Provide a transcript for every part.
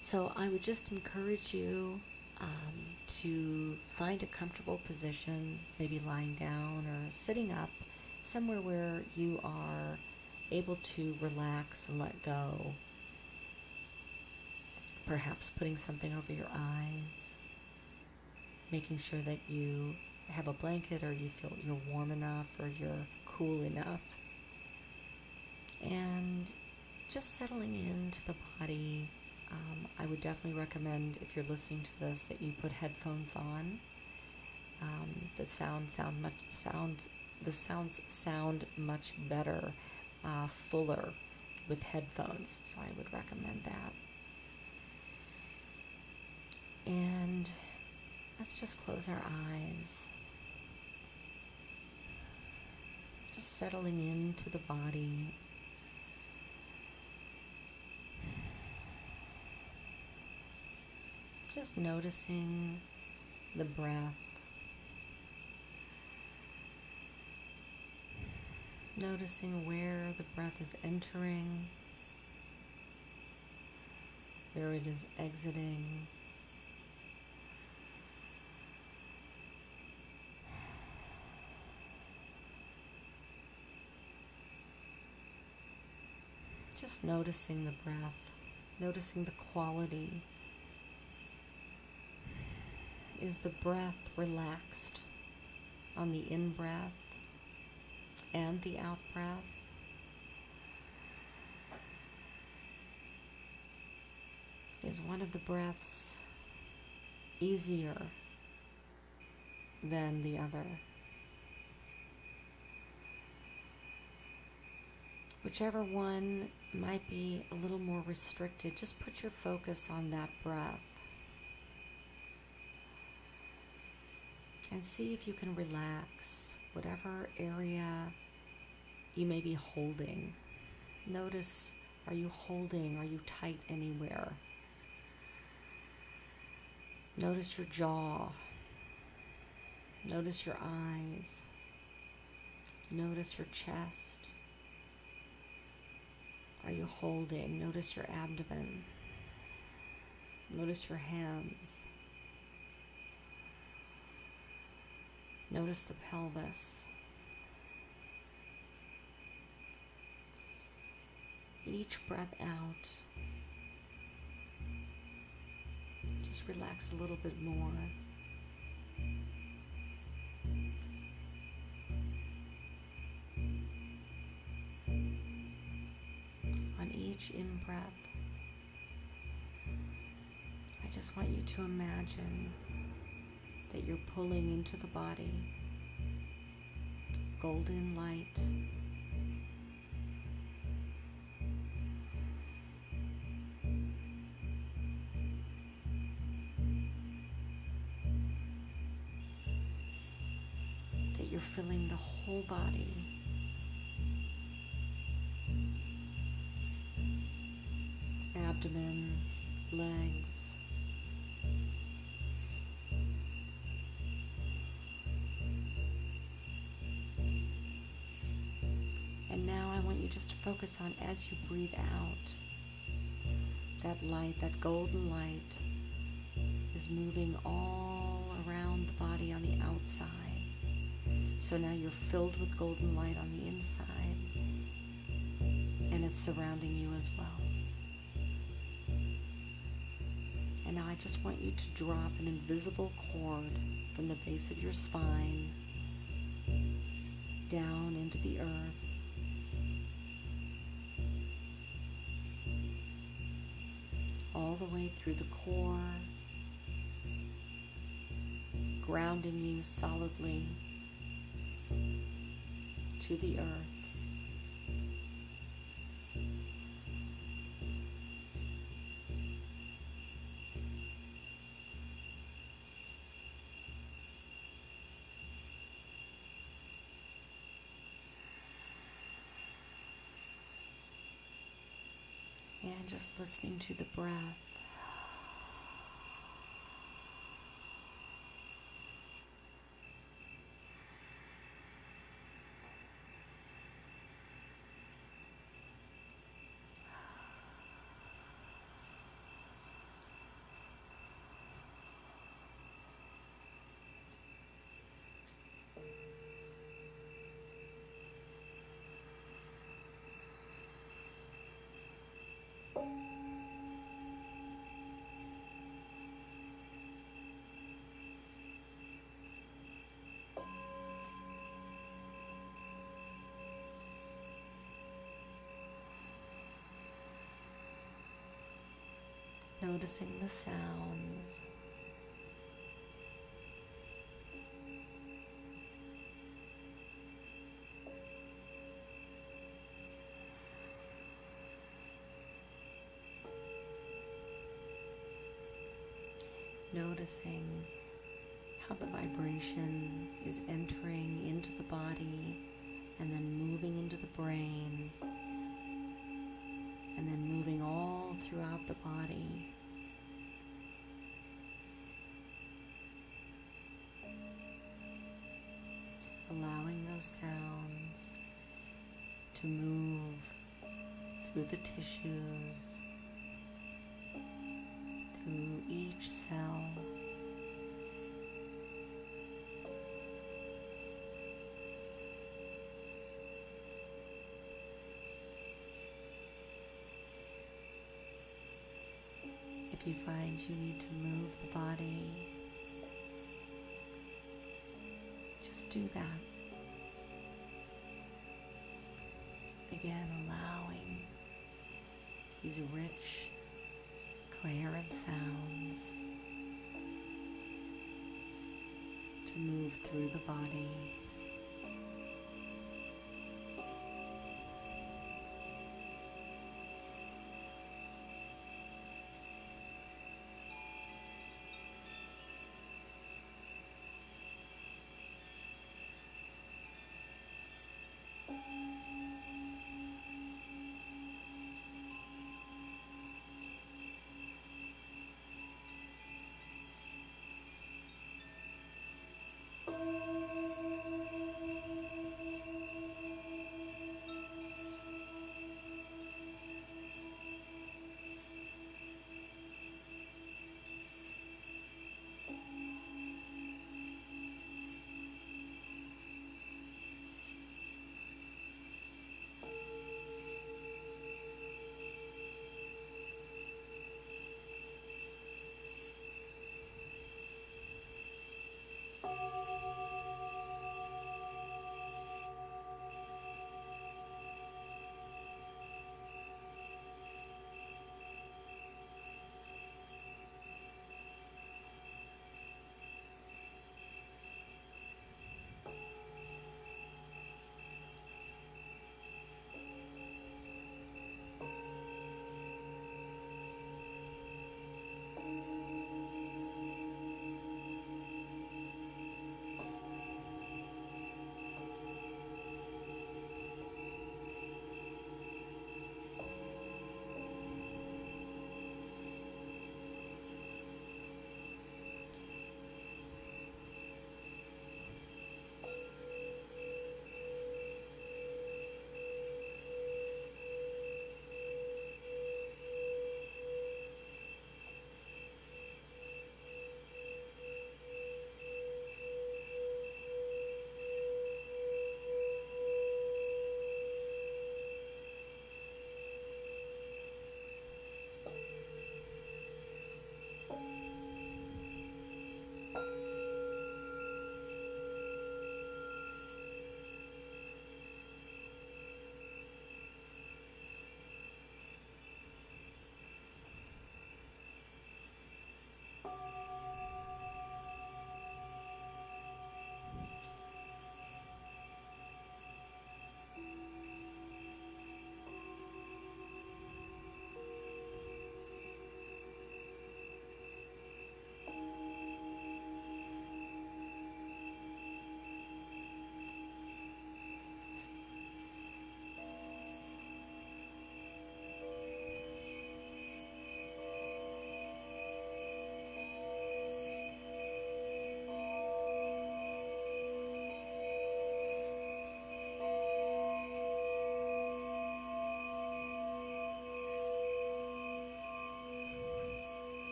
So I would just encourage you um, to find a comfortable position, maybe lying down or sitting up, somewhere where you are able to relax and let go. Perhaps putting something over your eyes, making sure that you have a blanket or you feel you're warm enough or you're cool enough. And just settling into the body. Um, I would definitely recommend if you're listening to this that you put headphones on. Um, the sound sound much sounds the sounds sound much better, uh, fuller with headphones. So I would recommend that. And let's just close our eyes. Just settling into the body Just noticing the breath. Noticing where the breath is entering, where it is exiting. Just noticing the breath, noticing the quality is the breath relaxed on the in breath and the out breath? Is one of the breaths easier than the other? Whichever one might be a little more restricted, just put your focus on that breath. And see if you can relax whatever area you may be holding. Notice are you holding? Are you tight anywhere? Notice your jaw. Notice your eyes. Notice your chest. Are you holding? Notice your abdomen. Notice your hands. Notice the pelvis. Each breath out, just relax a little bit more. On each in breath, I just want you to imagine you're pulling into the body. Golden light. That you're filling the whole body. Abdomen, legs, focus on as you breathe out. That light, that golden light, is moving all around the body on the outside. So now you're filled with golden light on the inside, and it's surrounding you as well. And now I just want you to drop an invisible cord from the base of your spine down into the earth the way through the core, grounding you solidly to the earth. and just listening to the breath. Noticing the sounds. Sounds to move through the tissues, through each cell. If you find you need to move the body, just do that. Again, allowing these rich, coherent sounds to move through the body.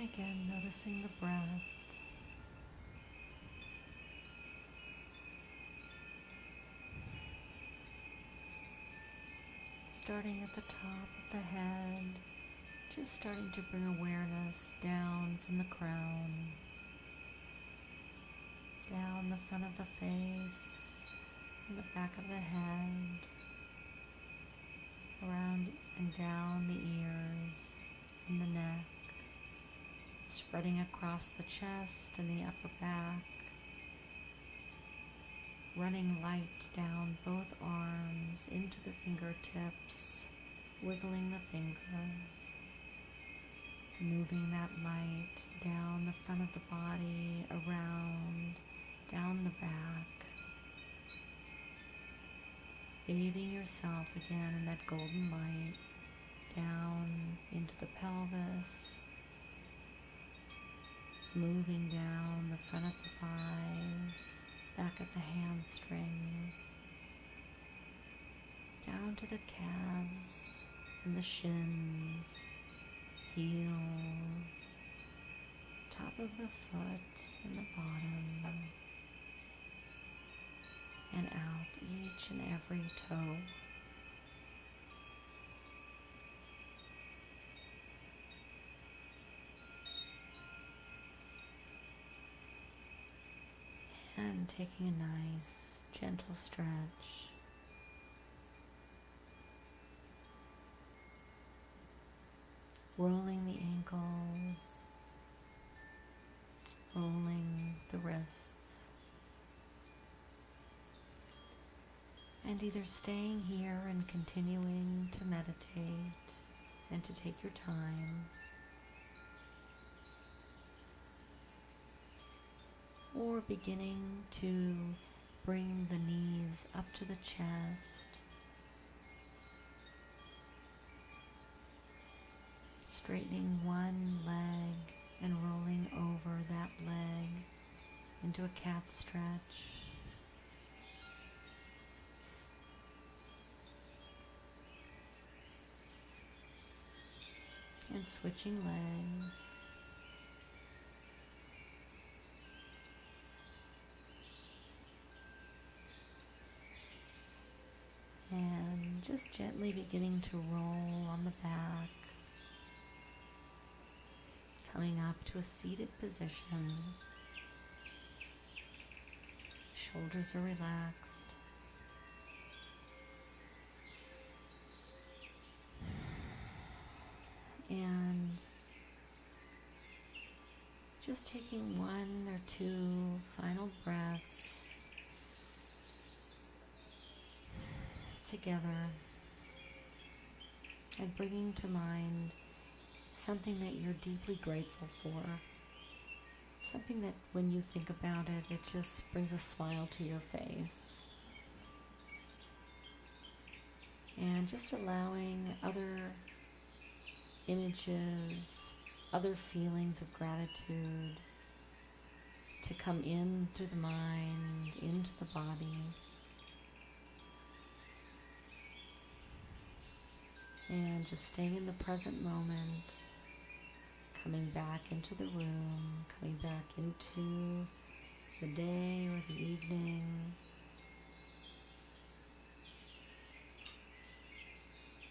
Again, noticing the breath. Starting at the top of the head, just starting to bring awareness down from the crown, down the front of the face, and the back of the head, around and down the ears and the neck, spreading across the chest and the upper back, running light down both arms into the fingertips, wiggling the fingers, moving that light down the front of the body, around, down the back, bathing yourself again in that golden light down into the pelvis, moving down the front of the thighs, back of the hamstrings, down to the calves and the shins, heels, top of the foot and the bottom, and out each and every toe. Taking a nice gentle stretch. Rolling the ankles, rolling the wrists, and either staying here and continuing to meditate and to take your time or beginning to bring the knees up to the chest, straightening one leg and rolling over that leg into a cat stretch. And switching legs. And just gently beginning to roll on the back, coming up to a seated position. Shoulders are relaxed. And just taking one or two final breaths together and bringing to mind something that you're deeply grateful for. Something that when you think about it, it just brings a smile to your face. And just allowing other images, other feelings of gratitude to come into the mind, into the body. And just staying in the present moment, coming back into the room, coming back into the day or the evening.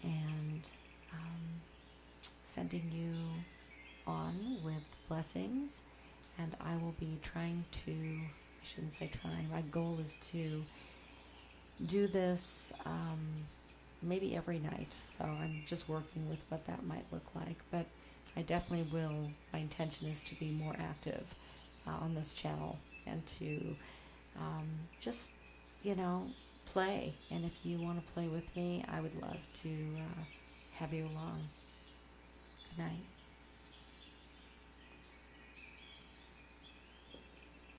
And um, sending you on with blessings. And I will be trying to, I shouldn't say trying, my goal is to do this. Um, maybe every night. So I'm just working with what that might look like. But I definitely will. My intention is to be more active uh, on this channel and to um, just, you know, play. And if you want to play with me, I would love to uh, have you along. Good night.